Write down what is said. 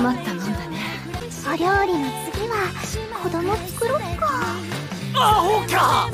困ったもんだね。お料理の次は子供作ろっか。アホか。